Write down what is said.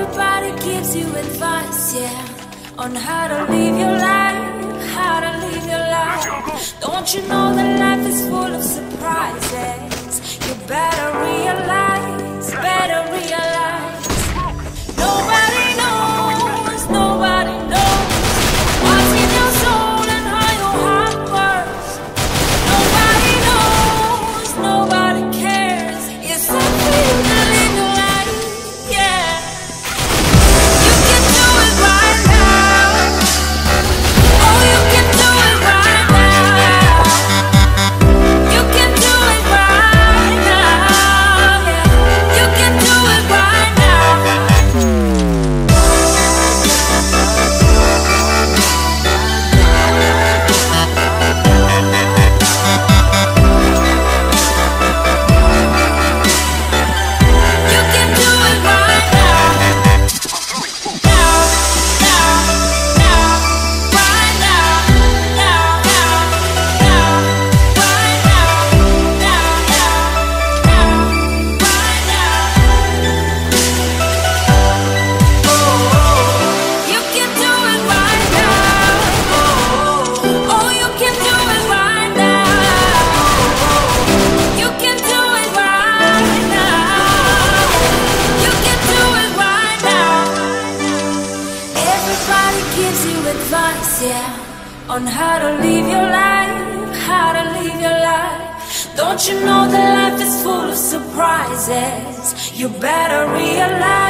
Everybody gives you advice, yeah, on how to live your life, how to live your life. Don't you know that life is full of surprises? You better realize, yeah, on how to live your life, how to live your life. Don't you know that life is full of surprises? You better realize,